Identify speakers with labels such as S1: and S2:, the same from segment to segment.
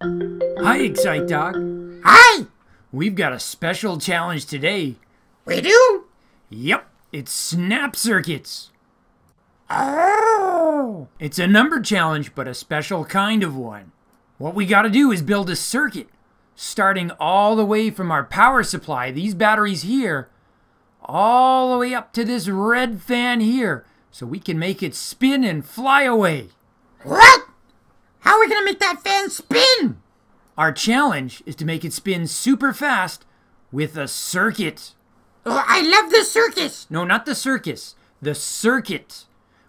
S1: Hi, Excite Dog.
S2: Hi!
S1: We've got a special challenge today.
S2: We do?
S1: Yep, it's Snap Circuits.
S2: Oh!
S1: It's a number challenge, but a special kind of one. What we gotta do is build a circuit, starting all the way from our power supply, these batteries here, all the way up to this red fan here, so we can make it spin and fly away.
S2: What? How are we gonna make that fan spin?
S1: Our challenge is to make it spin super fast with a circuit.
S2: Oh, I love the circus!
S1: No, not the circus, the circuit.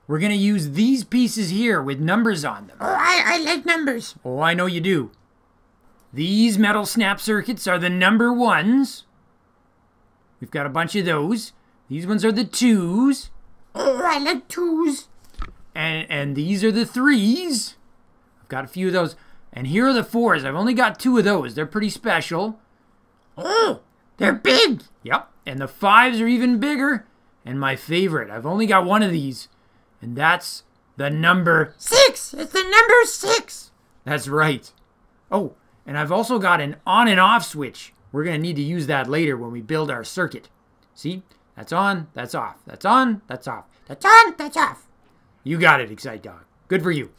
S1: We're gonna use these pieces here with numbers on them.
S2: Oh, I, I like numbers.
S1: Oh, I know you do. These metal snap circuits are the number ones. We've got a bunch of those. These ones are the twos.
S2: Oh, I like twos.
S1: And, and these are the threes. Got a few of those. And here are the fours. I've only got two of those. They're pretty special.
S2: Oh, they're big.
S1: Yep. And the fives are even bigger. And my favorite, I've only got one of these. And that's the number.
S2: Six. It's the number six.
S1: That's right. Oh, and I've also got an on and off switch. We're going to need to use that later when we build our circuit. See? That's on, that's off. That's on, that's off.
S2: That's on, that's off.
S1: You got it, Excite Dog. Good for you.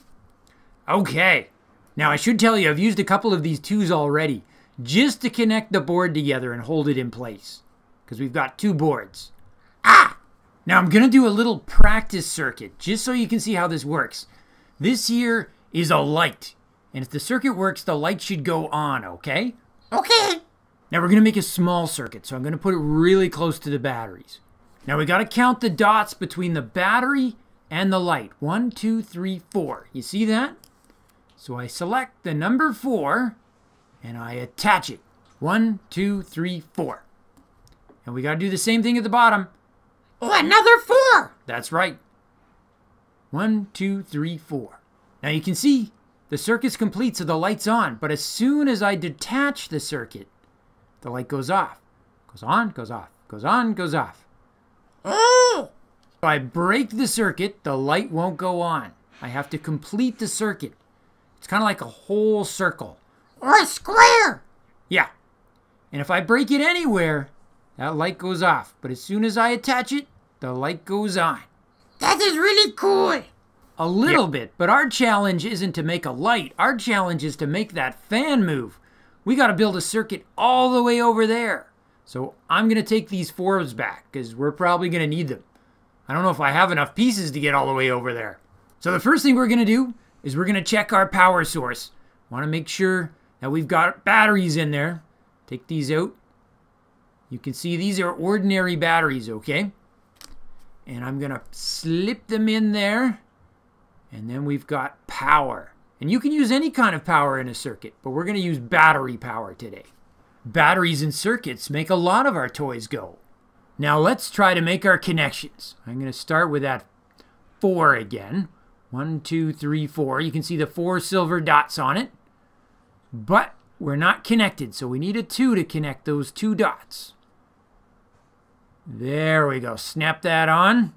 S1: Okay. Now, I should tell you, I've used a couple of these twos already just to connect the board together and hold it in place. Because we've got two boards.
S2: Ah!
S1: Now, I'm going to do a little practice circuit just so you can see how this works. This here is a light. And if the circuit works, the light should go on, okay?
S2: Okay.
S1: Now we're going to make a small circuit, so I'm going to put it really close to the batteries. Now we got to count the dots between the battery and the light. One, two, three, four. You see that? So I select the number four and I attach it. One, two, three, four. And we got to do the same thing at the bottom.
S2: Oh, another four.
S1: That's right. One, two, three, four. Now you can see the circuit's complete, so the light's on. But as soon as I detach the circuit, the light goes off. Goes on, goes off, goes on, goes off.
S2: Oh!
S1: If I break the circuit, the light won't go on. I have to complete the circuit. It's kind of like a whole circle.
S2: Or a square.
S1: Yeah. And if I break it anywhere, that light goes off. But as soon as I attach it, the light goes on.
S2: That is really cool.
S1: A little bit, but our challenge isn't to make a light. Our challenge is to make that fan move. We got to build a circuit all the way over there. So I'm going to take these fours back because we're probably going to need them. I don't know if I have enough pieces to get all the way over there. So the first thing we're going to do is we're going to check our power source. Want to make sure that we've got batteries in there. Take these out. You can see these are ordinary batteries, okay? And I'm going to slip them in there. And then we've got power. And you can use any kind of power in a circuit, but we're going to use battery power today. Batteries and circuits make a lot of our toys go. Now let's try to make our connections. I'm going to start with that four again. One, two, three, four. You can see the four silver dots on it. But we're not connected, so we need a two to connect those two dots. There we go. Snap that on.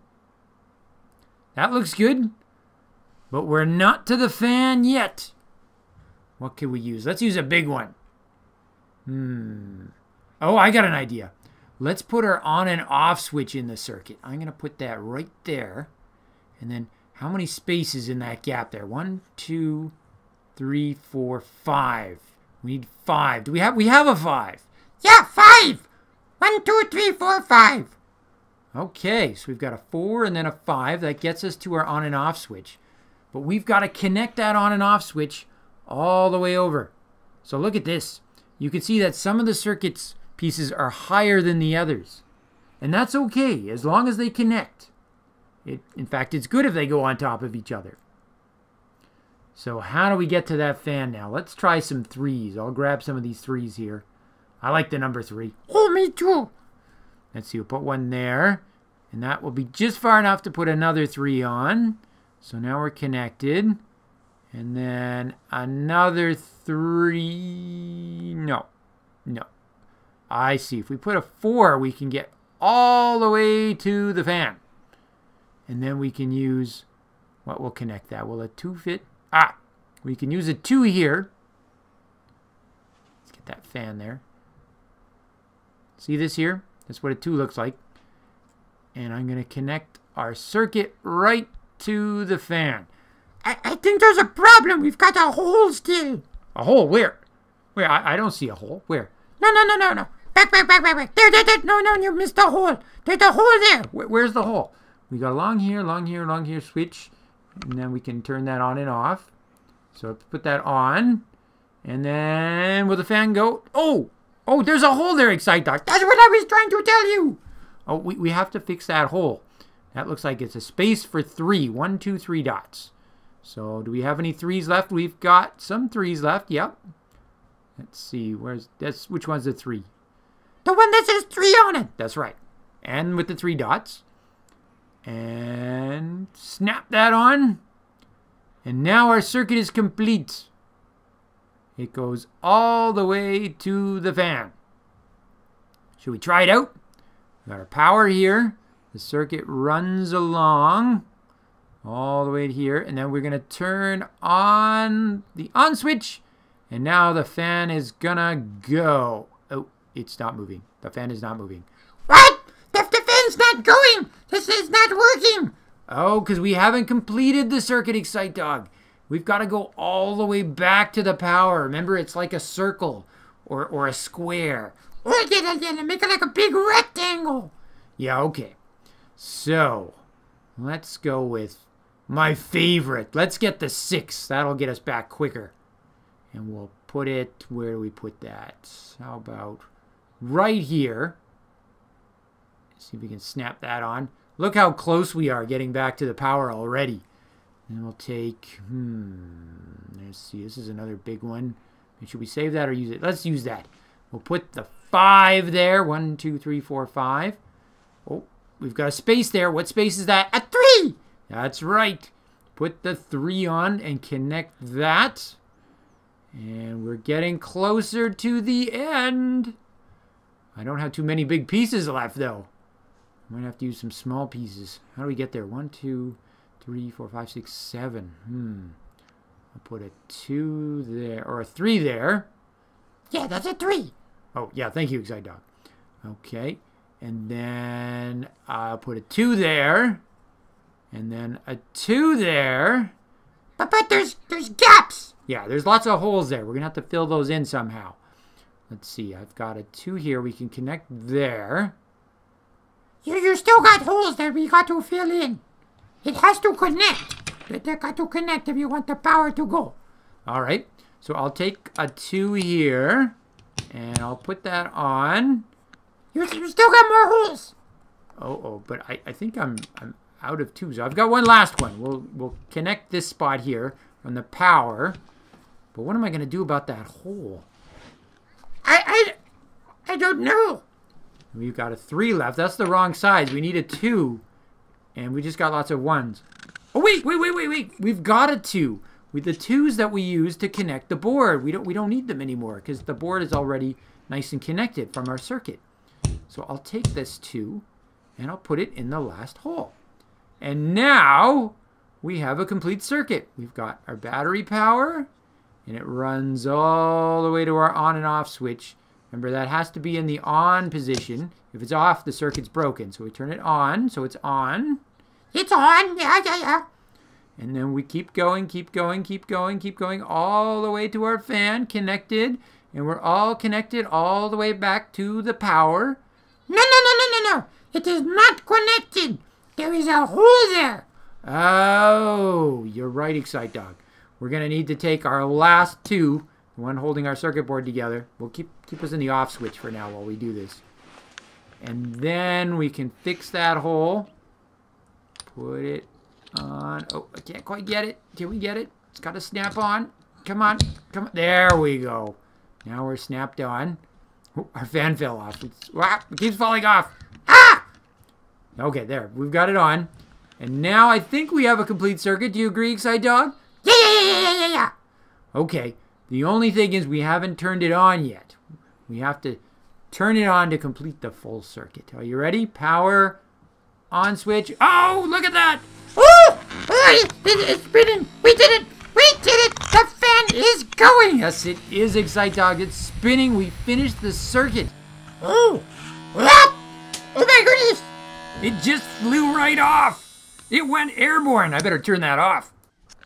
S1: That looks good. But we're not to the fan yet. What can we use? Let's use a big one. Hmm. Oh, I got an idea. Let's put our on and off switch in the circuit. I'm going to put that right there. And then how many spaces in that gap there? One, two, three, four, five. We need five. Do we have? We have a five.
S2: Yeah, five. One, two, three, four, five.
S1: Okay, so we've got a four and then a five. That gets us to our on and off switch. But we've got to connect that on and off switch all the way over. So look at this. You can see that some of the circuits pieces are higher than the others. And that's okay, as long as they connect. It, in fact, it's good if they go on top of each other. So how do we get to that fan now? Let's try some threes. I'll grab some of these threes here. I like the number three.
S2: Oh, me too.
S1: Let's see, we'll put one there. And that will be just far enough to put another three on. So now we're connected. And then another three. No. No. I see. If we put a four, we can get all the way to the fan. And then we can use, what will connect that? Will a two fit? Ah, we can use a two here. Let's get that fan there. See this here? That's what a 2 looks like. And I'm going to connect our circuit right to the fan.
S2: I, I think there's a problem. We've got a hole still.
S1: A hole? Where? Where? I, I don't see a hole. Where?
S2: No, no, no, no, no. Back, back, back, back, back. There, there, there. No, no, you missed the hole. There's a hole there.
S1: Where, where's the hole? We got long here, long here, long here switch. And then we can turn that on and off. So put that on. And then will the fan go? Oh! Oh, there's a hole there, Excite Dog.
S2: That's what I was trying to tell you.
S1: Oh, we, we have to fix that hole. That looks like it's a space for three. One, two, three dots. So do we have any threes left? We've got some threes left. Yep. Let's see. Where's that's which one's the three?
S2: The one that says three on it.
S1: That's right. And with the three dots. And snap that on. And now our circuit is complete. It goes all the way to the fan. Should we try it out? We got our power here. The circuit runs along all the way here. And then we're going to turn on the on switch. And now the fan is going to go. Oh, it's not moving. The fan is not moving.
S2: What? Fan's not going. This is not working.
S1: Oh, because we haven't completed the circuit, Excite Dog. We've got to go all the way back to the power. Remember, it's like a circle or, or a square.
S2: Oh, yeah, yeah, yeah. Make it like a big rectangle.
S1: Yeah, okay. So, let's go with my favorite. Let's get the six. That'll get us back quicker. And we'll put it, where do we put that? How about right here? See if we can snap that on. Look how close we are getting back to the power already. And we'll take, hmm, let's see, this is another big one. Should we save that or use it? Let's use that. We'll put the five there. One, two, three, four, five. Oh, we've got a space there. What space is that?
S2: A three.
S1: That's right. Put the three on and connect that. And we're getting closer to the end. I don't have too many big pieces left, though. I might have to use some small pieces. How do we get there? One, two, three, four, five, six, seven. Hmm. I'll put a two there, or a three there.
S2: Yeah, that's a three.
S1: Oh, yeah, thank you, Excite Dog. Okay. And then I'll put a two there. And then a two there.
S2: But, but there's, there's gaps.
S1: Yeah, there's lots of holes there. We're going to have to fill those in somehow. Let's see. I've got a two here. We can connect there.
S2: You, you still got holes that we got to fill in. It has to connect. They got to connect if you want the power to go.
S1: All right. So I'll take a two here. And I'll put that on.
S2: You, you still got more holes.
S1: Oh, oh, but I, I think I'm I'm out of twos. I've got one last one. We'll we'll connect this spot here from the power. But what am I going to do about that hole?
S2: I, I, I don't know.
S1: We've got a three left. That's the wrong size. We need a two. And we just got lots of ones. Oh, wait, wait, wait, wait, wait. We've got a two. With the twos that we use to connect the board. We don't, we don't need them anymore because the board is already nice and connected from our circuit. So I'll take this two and I'll put it in the last hole. And now we have a complete circuit. We've got our battery power and it runs all the way to our on and off switch. Remember, that has to be in the on position. If it's off, the circuit's broken. So we turn it on, so it's on.
S2: It's on. Yeah, yeah, yeah.
S1: And then we keep going, keep going, keep going, keep going, all the way to our fan connected. And we're all connected all the way back to the power.
S2: No, no, no, no, no, no. It is not connected. There is a hole there.
S1: Oh, you're right, Excite Dog. We're going to need to take our last two, one holding our circuit board together. We'll keep, keep us in the off switch for now while we do this. And then we can fix that hole. Put it on. Oh, I can't quite get it. Can we get it? It's got to snap on. Come on. Come on. There we go. Now we're snapped on. Oh, our fan fell off. It's, ah, it keeps falling off. Ah! Okay, there. We've got it on. And now I think we have a complete circuit. Do you agree, Excite Dog?
S2: Yeah, yeah, yeah, yeah, yeah, yeah.
S1: Okay. The only thing is we haven't turned it on yet. We have to turn it on to complete the full circuit. Are you ready? Power on switch. Oh, look at that!
S2: Oh! it, it's spinning. We did it. We did it. The fan is going.
S1: Yes, it is Excite Dog. It's spinning. We finished the circuit.
S2: Oh, what? Oh my goodness.
S1: It just flew right off. It went airborne. I better turn that off.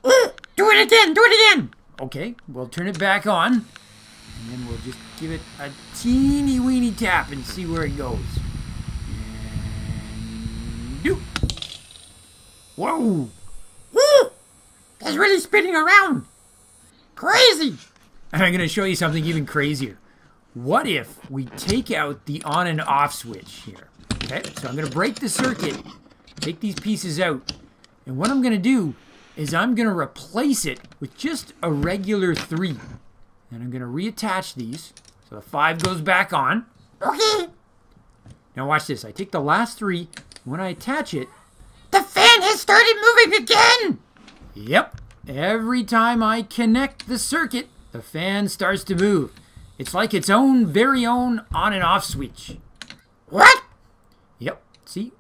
S2: Oh, do it again. Do it again.
S1: Okay, we'll turn it back on. And then we'll just give it a teeny weeny tap and see where it goes. And do. Whoa!
S2: Woo! It's really spinning around. Crazy.
S1: And I'm going to show you something even crazier. What if we take out the on and off switch here? Okay, so I'm going to break the circuit, take these pieces out, and what I'm going to do is I'm going to replace it with just a regular 3. And I'm going to reattach these, so the 5 goes back on.
S2: Okay.
S1: Now watch this. I take the last 3, when I attach it,
S2: The fan has started moving again.
S1: Yep. Every time I connect the circuit, the fan starts to move. It's like its own very own on and off switch.
S2: What?
S1: Yep. See?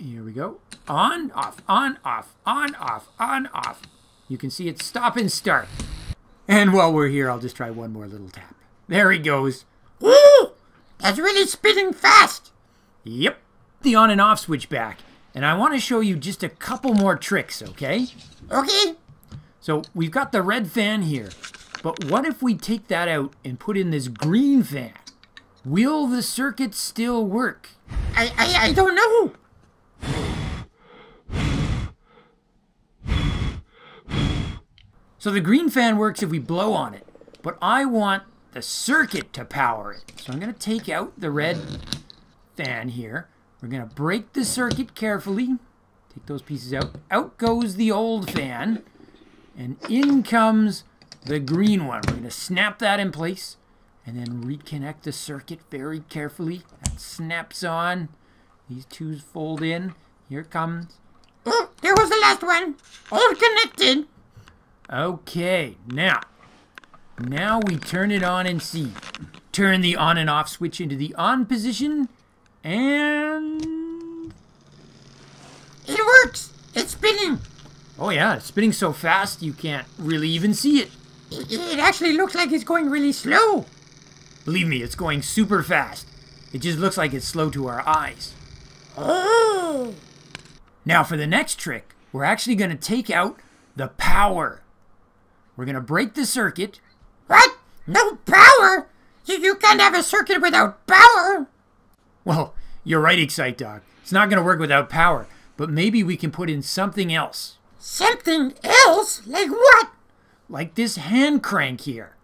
S1: Here we go. On, off, on, off, on, off, on, off. You can see it stop and start. And while we're here, I'll just try one more little tap. There he goes.
S2: Woo! That's really spinning fast.
S1: Yep. The on and off switch back. And I want to show you just a couple more tricks, okay?
S2: Okay.
S1: So we've got the red fan here, but what if we take that out and put in this green fan? Will the circuit still work?
S2: I, I, I don't know.
S1: So the green fan works if we blow on it, but I want the circuit to power it. So I'm going to take out the red fan here. We're going to break the circuit carefully. Take those pieces out. Out goes the old fan, and in comes the green one. We're going to snap that in place and then reconnect the circuit very carefully. That snaps on. These two fold in. Here it comes.
S2: Oh, there was the last one. All connected.
S1: Okay, now, now we turn it on and see. Turn the on and off switch into the on position, and
S2: It works. It's spinning.
S1: oh yeah, it's spinning so fast you can't really even see it.
S2: It, it actually looks like it's going really slow.
S1: Believe me, it's going super fast. It just looks like it's slow to our eyes.
S2: Oh.
S1: Now for the next trick, we're actually going to take out the power. We're going to break the circuit.
S2: What? No power? You, you can't have a circuit without power.
S1: Well, you're right, Excite Dog. It's not going to work without power, but maybe we can put in something else.
S2: Something else? Like what?
S1: like this hand crank here.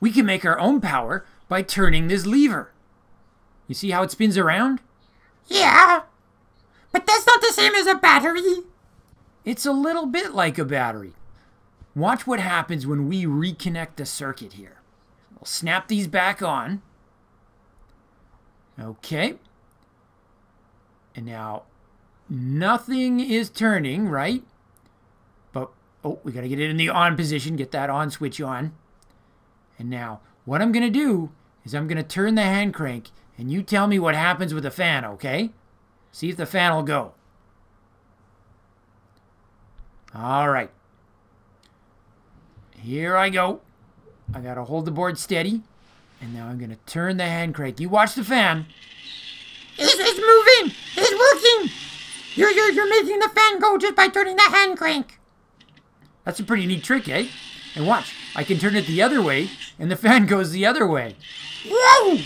S1: We can make our own power by turning this lever. You see how it spins around?
S2: Yeah. But that's not the same as a battery.
S1: It's a little bit like a battery. Watch what happens when we reconnect the circuit here. We'll snap these back on. Okay. And now nothing is turning, right? But, oh, we got to get it in the on position, get that on switch on. And now, what I'm going to do is I'm going to turn the hand crank, and you tell me what happens with the fan, okay? See if the fan will go. All right. Here I go. I got to hold the board steady. And now I'm going to turn the hand crank. You watch the fan.
S2: It's, it's moving. It's working. You're, you're, you're making the fan go just by turning the hand crank.
S1: That's a pretty neat trick, eh? And watch, I can turn it the other way, and the fan goes the other way.
S2: Whoa!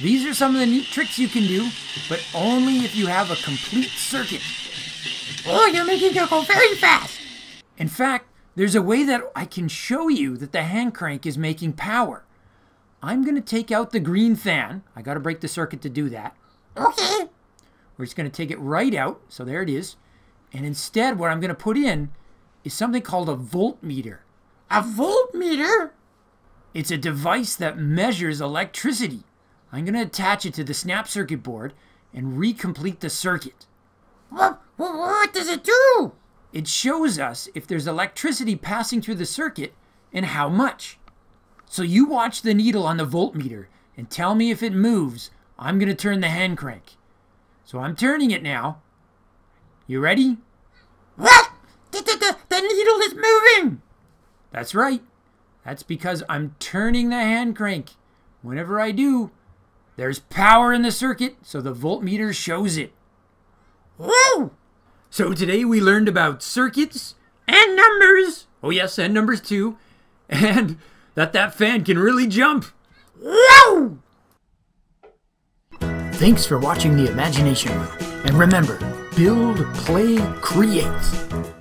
S1: These are some of the neat tricks you can do, but only if you have a complete circuit.
S2: Oh, you're making it go very fast.
S1: In fact, there's a way that I can show you that the hand crank is making power. I'm going to take out the green fan. I got to break the circuit to do that.
S2: Okay.
S1: We're just going to take it right out. So there it is. And instead, what I'm going to put in is something called a voltmeter.
S2: A voltmeter?
S1: It's a device that measures electricity. I'm going to attach it to the snap circuit board and recomplete the circuit.
S2: What, what, does it do?
S1: It shows us if there's electricity passing through the circuit and how much. So you watch the needle on the voltmeter and tell me if it moves. I'm going to turn the hand crank. So I'm turning it now. You ready?
S2: What? The, the, the, the needle is moving.
S1: That's right. That's because I'm turning the hand crank. Whenever I do, there's power in the circuit, so the voltmeter shows it.
S2: Woo!
S1: So today we learned about circuits
S2: And numbers.
S1: Oh, yes, and numbers too. And that that fan can really jump.
S2: Woo!
S1: Thanks for watching the Imagination Room. And remember, build, play, create.